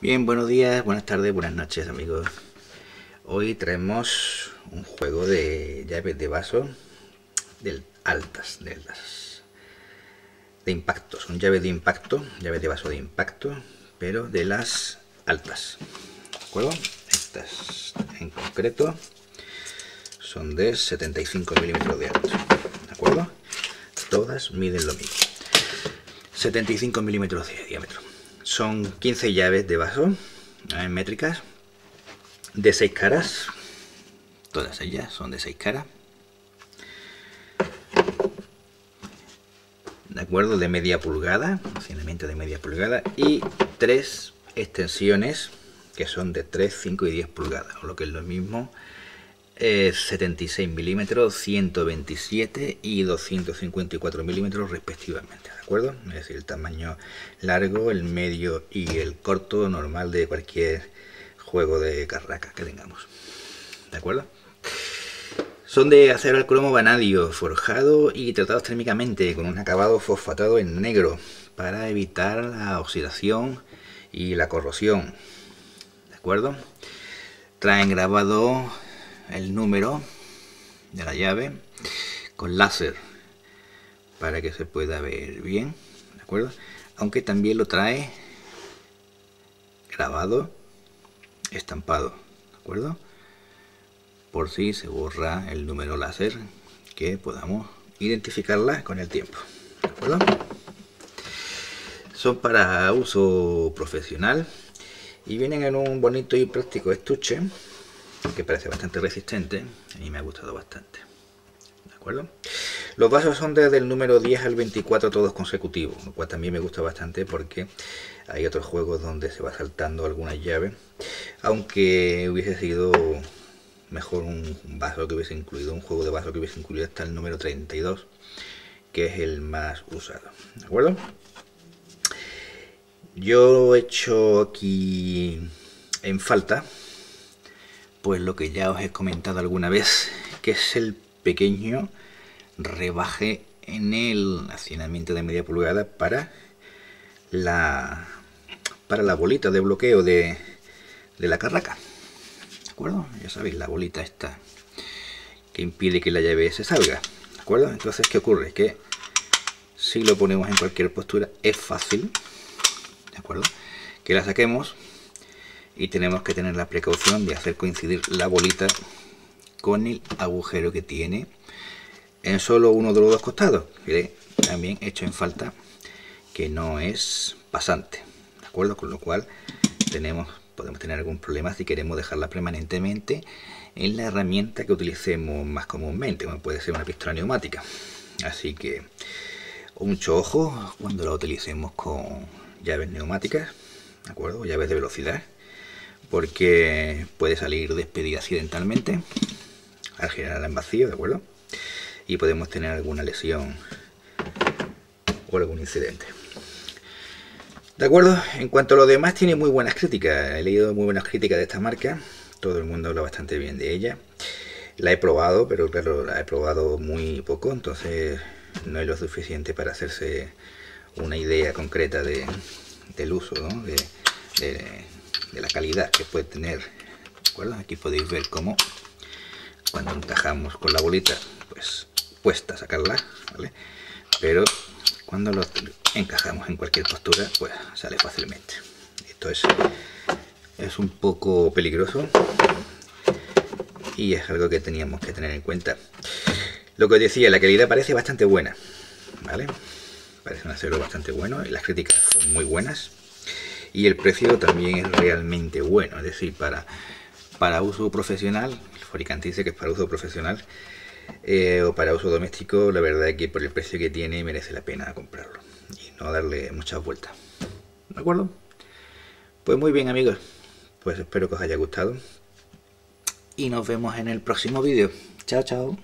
Bien, buenos días, buenas tardes, buenas noches amigos. Hoy traemos un juego de llaves de vaso del altas, de las de impacto, son llaves de impacto, llaves de vaso de impacto, pero de las altas. ¿De acuerdo? Estas en concreto son de 75 milímetros de alto. ¿De acuerdo? Todas miden lo mismo. 75 milímetros de diámetro. Son 15 llaves de vaso en métricas de 6 caras. Todas ellas son de 6 caras. De acuerdo, de media pulgada, de media pulgada y tres extensiones que son de 3, 5 y 10 pulgadas, o lo que es lo mismo, 76 milímetros, 127 y 254 milímetros respectivamente, ¿de acuerdo? Es decir, el tamaño largo, el medio y el corto normal de cualquier juego de carraca que tengamos, ¿de acuerdo? Son de acero al cromo vanadio, forjado y tratados térmicamente con un acabado fosfatado en negro para evitar la oxidación y la corrosión, ¿de acuerdo? Traen grabado el número de la llave con láser para que se pueda ver bien, ¿de acuerdo? Aunque también lo trae grabado, estampado, ¿de acuerdo? Por si se borra el número láser que podamos identificarla con el tiempo, ¿de acuerdo? Son para uso profesional y vienen en un bonito y práctico estuche que parece bastante resistente y me ha gustado bastante. ¿De acuerdo? Los vasos son desde el número 10 al 24 todos consecutivos, lo cual también me gusta bastante porque hay otros juegos donde se va saltando algunas llaves, aunque hubiese sido mejor un vaso que hubiese incluido, un juego de vaso que hubiese incluido hasta el número 32, que es el más usado. ¿De acuerdo? Yo he hecho aquí en falta pues lo que ya os he comentado alguna vez, que es el pequeño rebaje en el accionamiento de media pulgada para la para la bolita de bloqueo de, de la carraca. ¿De acuerdo? Ya sabéis, la bolita esta que impide que la llave se salga. ¿De acuerdo? Entonces, ¿qué ocurre? Que si lo ponemos en cualquier postura es fácil, ¿de acuerdo? Que la saquemos y tenemos que tener la precaución de hacer coincidir la bolita con el agujero que tiene en solo uno de los dos costados que también hecho en falta que no es pasante de acuerdo con lo cual tenemos podemos tener algún problema si queremos dejarla permanentemente en la herramienta que utilicemos más comúnmente como puede ser una pistola neumática. Así que mucho ojo cuando la utilicemos con llaves neumáticas de acuerdo llaves de velocidad porque puede salir despedida accidentalmente al girarla en vacío, ¿de acuerdo? Y podemos tener alguna lesión o algún incidente. ¿De acuerdo? En cuanto a lo demás, tiene muy buenas críticas. He leído muy buenas críticas de esta marca. Todo el mundo habla bastante bien de ella. La he probado, pero claro, la he probado muy poco, entonces no es lo suficiente para hacerse una idea concreta de, del uso, ¿no? La calidad que puede tener. Aquí podéis ver cómo cuando encajamos con la bolita, pues cuesta sacarla, Pero cuando lo encajamos en cualquier postura, pues sale fácilmente. Esto es, es un poco peligroso y es algo que teníamos que tener en cuenta. Lo que os decía, la calidad parece bastante buena, ¿vale? Parece un acero bastante bueno y las críticas son muy buenas y el precio también es realmente bueno, es decir, para, para uso profesional, el fabricante dice que es para uso profesional eh, o para uso doméstico, la verdad es que por el precio que tiene merece la pena comprarlo y no darle muchas vueltas. ¿De acuerdo? Pues muy bien amigos, pues espero que os haya gustado y nos vemos en el próximo vídeo. Chao, chao.